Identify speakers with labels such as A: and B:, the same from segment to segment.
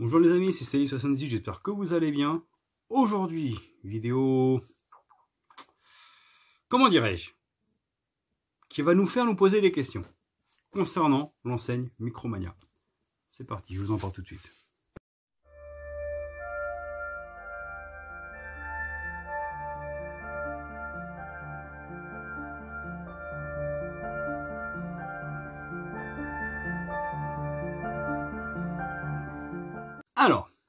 A: Bonjour les amis, c'est Steli78, j'espère que vous allez bien. Aujourd'hui, vidéo... Comment dirais-je Qui va nous faire nous poser des questions concernant l'enseigne Micromania. C'est parti, je vous en parle tout de suite.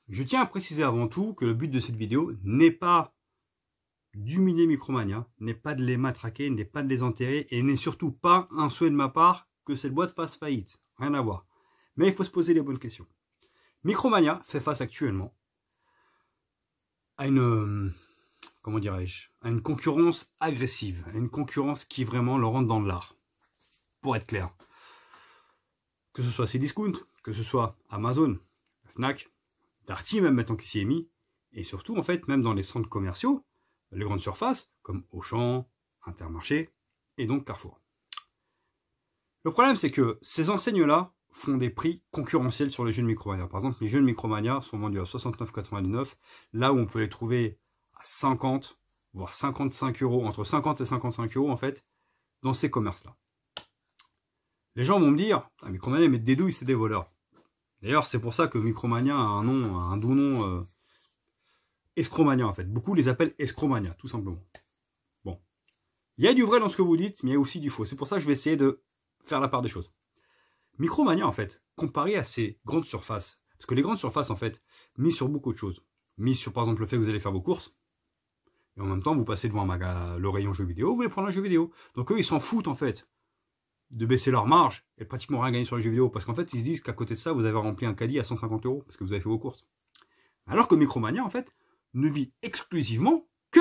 A: Je tiens à préciser avant tout que le but de cette vidéo n'est pas d'humilier Micromania, n'est pas de les matraquer, n'est pas de les enterrer, et n'est surtout pas un souhait de ma part que cette boîte fasse faillite. Rien à voir. Mais il faut se poser les bonnes questions. Micromania fait face actuellement à une, comment dirais-je, à une concurrence agressive, à une concurrence qui vraiment le rentre dans l'art. Pour être clair. Que ce soit Cdiscount, que ce soit Amazon, Fnac, Darty même maintenant qu'il s'y est mis, et surtout en fait même dans les centres commerciaux, les grandes surfaces comme Auchan, Intermarché et donc Carrefour. Le problème c'est que ces enseignes-là font des prix concurrentiels sur les jeux de Micromania. Par exemple, les jeux de Micromania sont vendus à 69,99, là où on peut les trouver à 50, voire 55 euros, entre 50 et 55 euros en fait, dans ces commerces-là. Les gens vont me dire, ah, Micromania met des douilles, c'est des voleurs. D'ailleurs, c'est pour ça que Micromania a un nom, un doux nom euh, Escromania en fait. Beaucoup les appellent Escromania, tout simplement. Bon. Il y a du vrai dans ce que vous dites, mais il y a aussi du faux. C'est pour ça que je vais essayer de faire la part des choses. Micromania, en fait, comparé à ces grandes surfaces, parce que les grandes surfaces, en fait, misent sur beaucoup de choses. Misent sur, par exemple, le fait que vous allez faire vos courses, et en même temps, vous passez devant un le rayon jeux vidéo, vous voulez prendre un jeu vidéo. Donc eux, ils s'en foutent, en fait, de baisser leur marge et pratiquement rien gagner sur les jeux vidéo. Parce qu'en fait, ils se disent qu'à côté de ça, vous avez rempli un caddie à 150 euros parce que vous avez fait vos courses. Alors que Micromania, en fait, ne vit exclusivement que,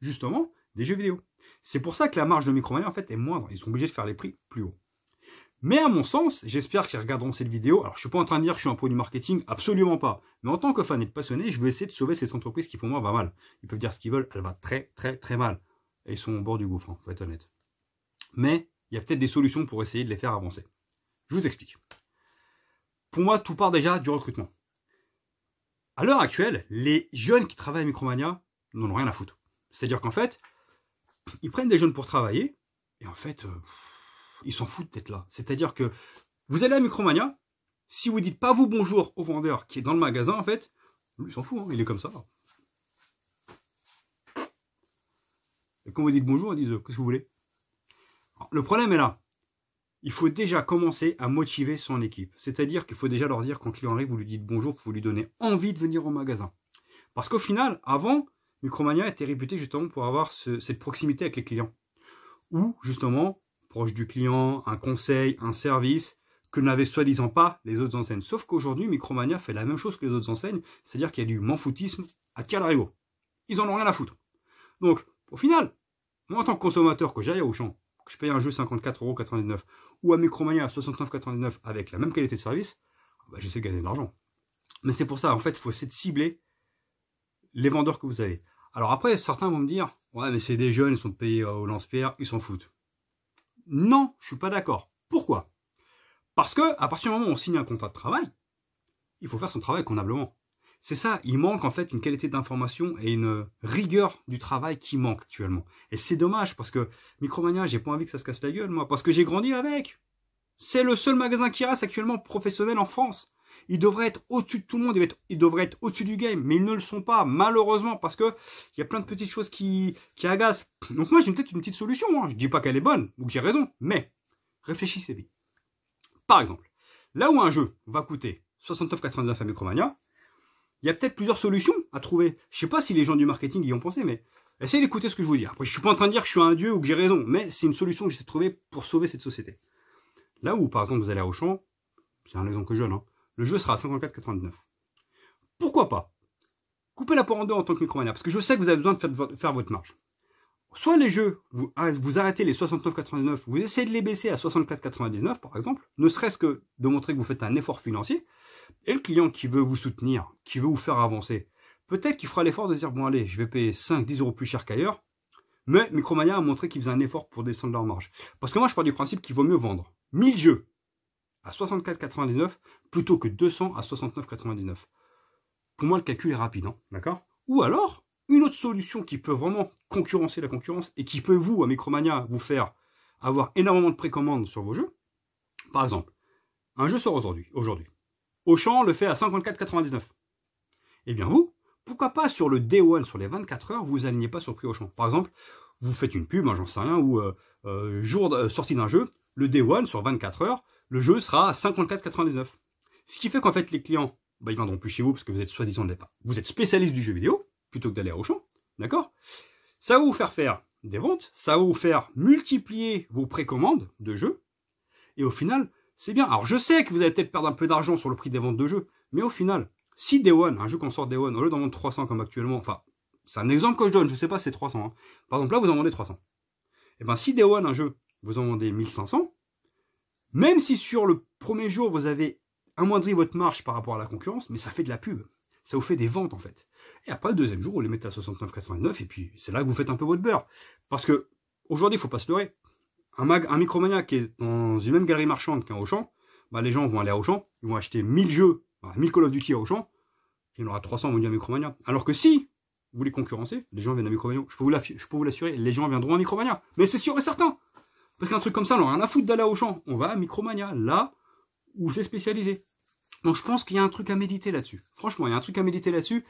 A: justement, des jeux vidéo. C'est pour ça que la marge de Micromania, en fait, est moindre. Ils sont obligés de faire les prix plus hauts. Mais à mon sens, j'espère qu'ils regarderont cette vidéo. Alors, je suis pas en train de dire que je suis un produit marketing, absolument pas. Mais en tant que fan et passionné, je veux essayer de sauver cette entreprise qui, pour moi, va mal. Ils peuvent dire ce qu'ils veulent, elle va très, très, très mal. Et ils sont au bord du gouffre, hein, faut être honnête. Mais il y a peut-être des solutions pour essayer de les faire avancer. Je vous explique. Pour moi, tout part déjà du recrutement. À l'heure actuelle, les jeunes qui travaillent à Micromania n'en ont rien à foutre. C'est-à-dire qu'en fait, ils prennent des jeunes pour travailler, et en fait, euh, ils s'en foutent d'être là. C'est-à-dire que vous allez à Micromania, si vous dites pas vous bonjour au vendeur qui est dans le magasin, en fait, lui, il s'en fout, hein, il est comme ça. Et quand vous dites bonjour, ils disent, qu'est-ce que vous voulez? Le problème est là. Il faut déjà commencer à motiver son équipe. C'est-à-dire qu'il faut déjà leur dire quand client arrive, vous lui dites bonjour, faut lui donner envie de venir au magasin. Parce qu'au final, avant, Micromania était réputé justement pour avoir cette proximité avec les clients. Ou justement, proche du client, un conseil, un service que n'avaient soi-disant pas les autres enseignes. Sauf qu'aujourd'hui, Micromania fait la même chose que les autres enseignes, c'est-à-dire qu'il y a du manfoutisme à Calarigo. Ils en ont rien à foutre. Donc, au final, moi en tant que consommateur, que j'aille au champ, que je paye un jeu 54,99€ ou à Micromania à 69,99€ avec la même qualité de service, bah, j'essaie de gagner de l'argent. Mais c'est pour ça, en fait, il faut essayer de cibler les vendeurs que vous avez. Alors après, certains vont me dire, ouais, mais c'est des jeunes, ils sont payés au lance-pierre, ils s'en foutent. Non, je suis pas d'accord. Pourquoi? Parce que à partir du moment où on signe un contrat de travail, il faut faire son travail convenablement. C'est ça, il manque en fait une qualité d'information et une rigueur du travail qui manque actuellement. Et c'est dommage parce que Micromania, j'ai pas envie que ça se casse la gueule, moi, parce que j'ai grandi avec. C'est le seul magasin qui reste actuellement professionnel en France. Il devrait être au-dessus de tout le monde, il devrait être, au-dessus du game, mais ils ne le sont pas, malheureusement, parce que il y a plein de petites choses qui, qui agacent. Donc moi, j'ai peut-être une petite solution. Hein. Je dis pas qu'elle est bonne ou que j'ai raison, mais réfléchissez bien. Par exemple, là où un jeu va coûter 69,99 à Micromania, il y a peut-être plusieurs solutions à trouver. Je sais pas si les gens du marketing y ont pensé, mais essayez d'écouter ce que je vous dis. Après, je suis pas en train de dire que je suis un dieu ou que j'ai raison, mais c'est une solution que j'essaie de trouver pour sauver cette société. Là où, par exemple, vous allez à Auchan, c'est un exemple que je donne, hein, le jeu sera à 54,99. Pourquoi pas? Coupez la poire en deux en tant que micromania, parce que je sais que vous avez besoin de faire, votre marge. Soit les jeux, vous, ah, vous arrêtez les 69,99, vous essayez de les baisser à 64,99 par exemple, ne serait-ce que de montrer que vous faites un effort financier, et le client qui veut vous soutenir, qui veut vous faire avancer, peut-être qu'il fera l'effort de dire, bon allez, je vais payer 5-10 euros plus cher qu'ailleurs, mais Micromania a montré qu'il faisait un effort pour descendre leur marge. Parce que moi, je pars du principe qu'il vaut mieux vendre 1000 jeux à 64,99 plutôt que 200 à 69,99. Pour moi, le calcul est rapide, hein, d'accord Ou alors, une autre solution qui peut vraiment concurrencer la concurrence et qui peut, vous, à Micromania, vous faire avoir énormément de précommandes sur vos jeux. Par exemple, un jeu sort aujourd'hui. aujourd'hui. Auchan le fait à 54,99. Eh bien vous, pourquoi pas sur le Day One, sur les 24 heures, vous alignez pas sur le prix Auchan? Par exemple, vous faites une pub, hein, j'en sais rien, ou euh, euh, jour de sortie d'un jeu, le Day One sur 24 heures, le jeu sera à 54,99. Ce qui fait qu'en fait les clients, bah, ils viendront plus chez vous parce que vous êtes soi-disant départ. Vous êtes spécialiste du jeu vidéo plutôt que d'aller à Auchan, d'accord? Ça va vous faire faire des ventes, ça va vous faire multiplier vos précommandes de jeux, et au final, c'est bien. Alors je sais que vous allez peut-être perdre un peu d'argent sur le prix des ventes de jeux, mais au final, si Day One, un jeu qu'on sort Day One, au lieu d'en vendre 300 comme actuellement, enfin, c'est un exemple que je donne, je sais pas c'est 300. Hein. Par exemple, là, vous en vendez 300. Et eh ben, si Day One, un jeu, vous en vendez 1500, même si sur le premier jour, vous avez amoindri votre marge par rapport à la concurrence, mais ça fait de la pub. Ça vous fait des ventes, en fait. Et après, le deuxième jour, vous les mettez à 69,89, et puis c'est là que vous faites un peu votre beurre. Parce que, aujourd'hui, il faut pas se leurrer. Un, mag, un Micromania qui est dans une même galerie marchande qu'un Auchan, bah, les gens vont aller à Auchan, ils vont acheter 1000 jeux, 1000 Call of Duty à Auchan, il y en aura 300 vont venir à Micromania. Alors que si vous les concurrencez, les gens viennent à Micromania. Je peux vous l'assurer, les gens viendront à Micromania. Mais c'est sûr et certain. Parce qu'un truc comme ça, on n'a rien à foutre d'aller au champ. On va à Micromania, là où c'est spécialisé. Donc je pense qu'il y a un truc à méditer là-dessus. Franchement, il y a un truc à méditer là-dessus.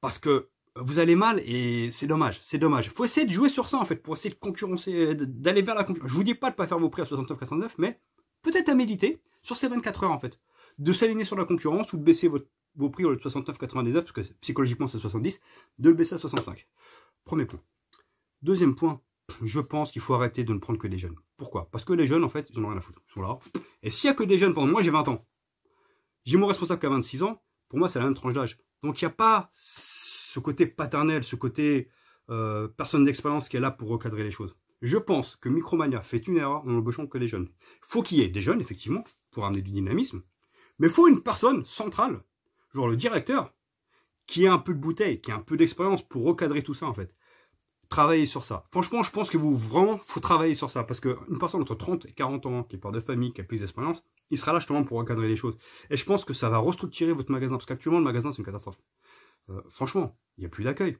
A: Parce que vous allez mal et c'est dommage. C'est dommage. faut essayer de jouer sur ça, en fait, pour essayer de concurrencer, d'aller vers la concurrence. Je vous dis pas de pas faire vos prix à 69,89, mais peut-être à méditer sur ces 24 heures, en fait. De s'aligner sur la concurrence ou de baisser vos prix au lieu de 69,99, parce que psychologiquement c'est 70, de le baisser à 65. Premier point. Deuxième point, je pense qu'il faut arrêter de ne prendre que des jeunes. Pourquoi? Parce que les jeunes, en fait, ils n'ont rien à foutre. Ils sont là. Et s'il y a que des jeunes, pendant moi, j'ai 20 ans. J'ai mon responsable qui a 26 ans. Pour moi, c'est la même tranche d'âge. Donc, il n'y a pas ce côté paternel, ce côté euh, personne d'expérience qui est là pour recadrer les choses. Je pense que Micromania fait une erreur en embauchant que des jeunes. Faut qu'il y ait des jeunes, effectivement, pour amener du dynamisme. Mais faut une personne centrale, genre le directeur, qui a un peu de bouteille, qui a un peu d'expérience pour recadrer tout ça, en fait travailler sur ça. Franchement, je pense que vous vraiment faut travailler sur ça parce qu'une personne entre 30 et 40 ans qui peur de famille, qui a plus d'expérience, il sera là justement pour recadrer les choses. Et je pense que ça va restructurer votre magasin parce qu'actuellement le magasin c'est une catastrophe. Euh, franchement, il n'y a plus d'accueil,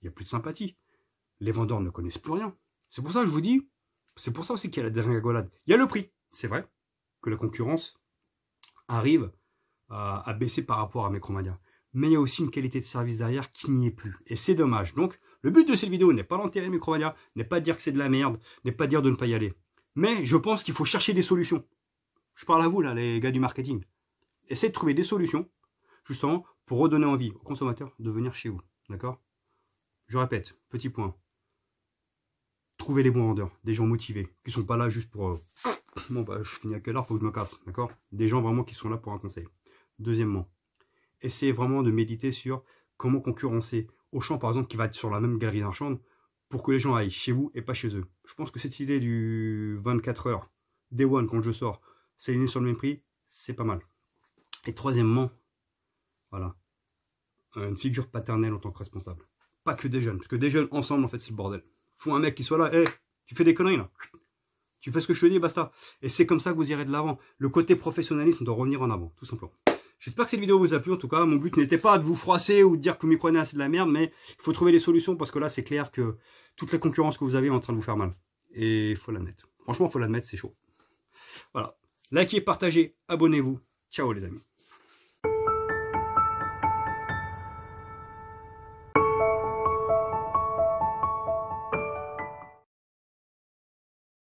A: il n'y a plus de sympathie. Les vendeurs ne connaissent plus rien. C'est pour ça que je vous dis, c'est pour ça aussi qu'il y a la dernière golade. Il y a le prix, c'est vrai que la concurrence arrive à, à baisser par rapport à Micromania. Mais il y a aussi une qualité de service derrière qui n'y est plus. Et c'est dommage. Donc, le but de cette vidéo n'est pas d'enterrer Micromania, n'est pas de dire que c'est de la merde, n'est pas de dire de ne pas y aller. Mais je pense qu'il faut chercher des solutions. Je parle à vous, là, les gars du marketing. Essayez de trouver des solutions, justement, pour redonner envie aux consommateurs de venir chez vous. D'accord? Je répète, petit point. Trouvez les bons vendeurs, des gens motivés, qui sont pas là juste pour... Euh, bon, bah, je finis à quelle heure, faut que je me casse, d'accord? Des gens vraiment qui sont là pour un conseil. Deuxièmement, essayez vraiment de méditer sur comment concurrencer Auchan, par exemple, qui va être sur la même galerie marchande, pour que les gens aillent chez vous et pas chez eux. Je pense que cette idée du 24 heures, day one, quand je sors, s'aligner sur le même prix, c'est pas mal. Et troisièmement, voilà, une figure paternelle en tant que responsable. Pas que des jeunes, parce que des jeunes ensemble, en fait, c'est le bordel. Faut un mec qui soit là, hé, tu fais des conneries là. Tu fais ce que je te dis, basta. Et c'est comme ça que vous irez de l'avant. Le côté professionnalisme doit revenir en avant, tout simplement. J'espère que cette vidéo vous a plu. En tout cas, mon but n'était pas de vous froisser ou de dire que Micronia c'est de la merde, mais il faut trouver des solutions parce que là, c'est clair que toute la concurrence que vous avez est en train de vous faire mal. Et il faut l'admettre. Franchement, il faut l'admettre, c'est chaud. Voilà. Likez, partagez, abonnez-vous. Ciao les amis.